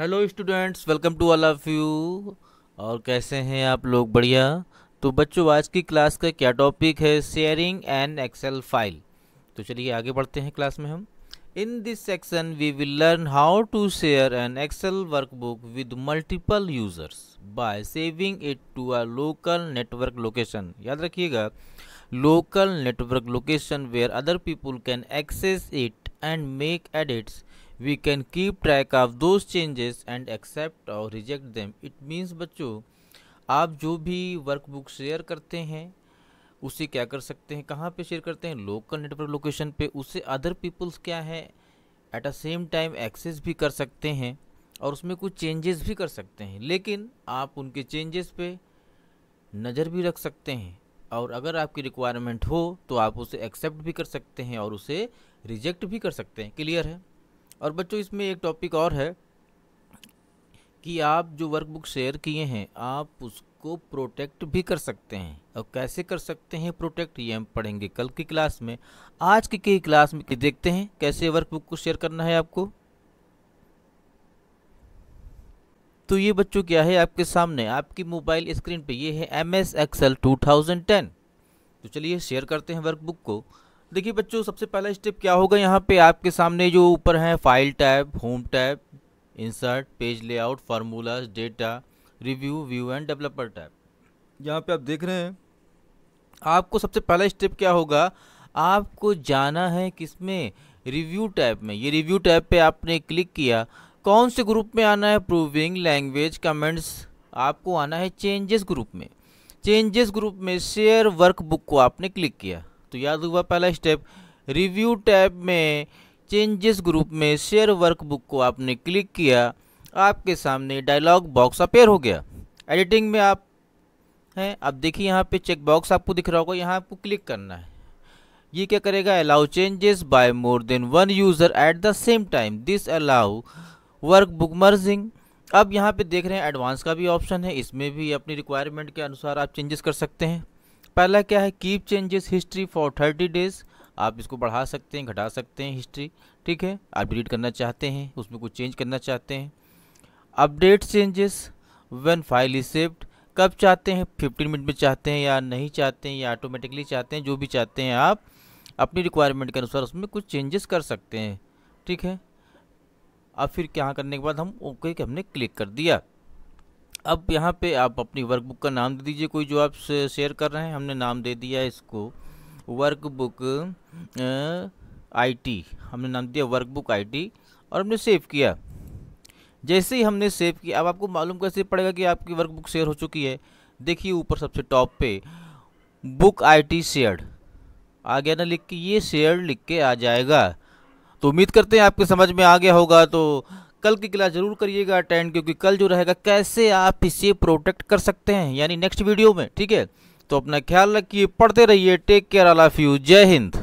Hello students, welcome to all of you. और कैसे हैं आप लोग? बढ़िया। तो बच्चों, आज की क्लास का क्या टॉपिक है? शेयरिंग एन एक्सेल फ़ाइल तो चलिए आगे बढ़ते हैं क्लास में हम। In this section we will learn how to share an Excel workbook with multiple users by saving it to a local network location याद रखिएगा local network location where other people can access it and make edits we can keep track of those changes and accept or reject them it means बच्चों, आप जो भी workbook share करते हैं, उसे क्या कर सकते हैं? कहाँ पे शेयर करते हैं? लोकल नेटवर्क लोकेशन पे। उसे अदर पीपल्स क्या है? At a same time access भी कर सकते हैं और उसमें कुछ चेंजेस भी कर सकते हैं। लेकिन आप उनके चेंजेस पे नज़र भी रख सकते हैं और अगर आपकी रिक्वायरमेंट हो तो आप उसे एक्सेप्ट भी कर सकते हैं और उसे रिजेक्ट भी कर सकते हैं। क्लियर है? और बच्चों, इसमें एक टॉपिक और है कि आप जो वर्कबुक शेयर किए हैं, आप उसको प्रोटेक्ट भी कर सकते हैं। और कैसे कर सकते हैं प्रोटेक्ट ये हम पढ़ेंगे कल की क्लास में। आज की की क्लास में देखते हैं कैसे वर्कबुक को शेयर करना है आपको। तो ये बच्चों, क्या है आपके सामने? आपकी मोबाइल स्क्रीन पे ये है एम एस एक्सएल टू तो चलिए शेयर करते हैं वर्कबुक को। देखिए बच्चों, सबसे पहला स्टेप क्या होगा यहाँ पे? आपके सामने जो ऊपर है file tab home tab insert page layout formulas data review view and developer tab यहाँ पे आप देख रहे हैं, आपको सबसे पहला स्टेप क्या होगा? आपको जाना है किसमें रिव्यू टैब में। ये रिव्यू टैब पे आपने क्लिक किया। कौन से ग्रुप में आना है? प्रूविंग लैंग्वेज कमेंट्स आपको आना है चेंजेस ग्रुप में। चेंजेस ग्रुप में शेयर वर्क बुक को आपने क्लिक किया। तो याद हुआ पहला स्टेप रिव्यू टैब में चेंजेस ग्रुप में शेयर वर्कबुक को आपने क्लिक किया, आपके सामने डायलॉग बॉक्स अपेयर हो गया। एडिटिंग में आप हैं, अब देखिए यहाँ पे चेक बॉक्स आपको दिख रहा होगा, यहाँ आपको क्लिक करना है। ये क्या करेगा? Allow changes by more than one user at the same time this allow workbook merging अब यहाँ पे देख रहे हैं एडवांस का भी ऑप्शन है, इसमें भी अपनी रिक्वायरमेंट के अनुसार आप चेंजेस कर सकते हैं। पहला क्या है? Keep changes history for thirty days आप इसको बढ़ा सकते हैं, घटा सकते हैं हिस्ट्री ठीक है? आप डिलीट करना चाहते हैं, उसमें कुछ चेंज करना चाहते हैं। Update changes when file is saved कब चाहते हैं? फिफ्टीन मिनट में चाहते हैं या नहीं चाहते हैं या ऑटोमेटिकली चाहते हैं? जो भी चाहते हैं आप, अपनी रिक्वायरमेंट के अनुसार उसमें कुछ चेंजेस कर सकते हैं, ठीक है? अब फिर क्या करने के बाद हम, ओके के हमने क्लिक कर दिया। अब यहाँ पे आप अपनी वर्कबुक का नाम दे दीजिए कोई जो आप शेयर कर रहे हैं। हमने नाम दे दिया इसको। वर्कबुक आईटी हमने नाम दिया वर्कबुक आईटी और हमने सेव किया। जैसे ही हमने सेव किया, अब आपको मालूम कैसे पड़ेगा कि आपकी वर्कबुक शेयर हो चुकी है? देखिए ऊपर सबसे टॉप पे बुक आईटी शेयर्ड आ गया ना लिख के ये शेयर लिख के आ जाएगा। तो उम्मीद करते हैं आपके समझ में आ गया होगा तो कल की क्लास ज़रूर करिएगा अटेंड, क्योंकि कल जो रहेगा, कैसे आप इसे प्रोटेक्ट कर सकते हैं, यानी नेक्स्ट वीडियो में, ठीक है? तो अपना ख्याल रखिए, पढ़ते रहिए, take care all of you जय हिंद।